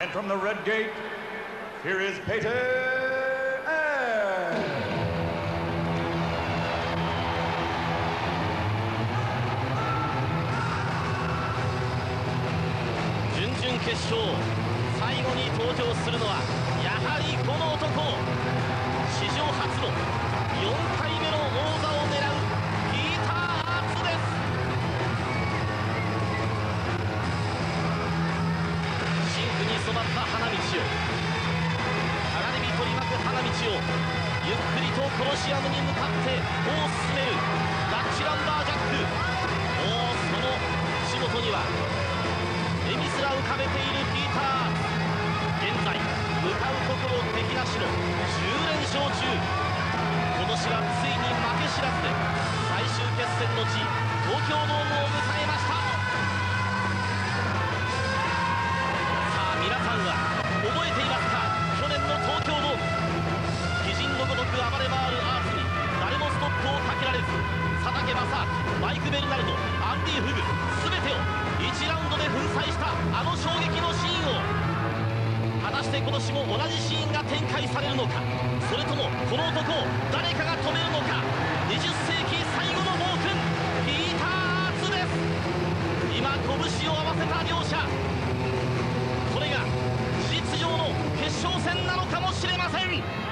And from the red gate, here is Peter Ann. 準々決勝最後に登場するのはやはり今まった花道を鋼に取り巻く花道をゆっくりとコロシアムに向かって歩を進めるダッチランダージャック。もうその足元には笑みすら浮かべているピーター。現在向かうところ敵なしの10連勝中。今年はついに負け知らずで最終決戦の地東京ドームを迎えさんは覚えていますか去年の東京ドーム鬼人のごとく暴れ回るアーツに誰もストップをかけられず佐竹正明マイク・ベルナルドアンディ・フグ全てを1ラウンドで粉砕したあの衝撃のシーンを果たして今年も同じシーンが展開されるのかそれともこの男を誰かが止めるのか20世紀最後の暴君ピーター・アーツです今拳を合わせた両者。こ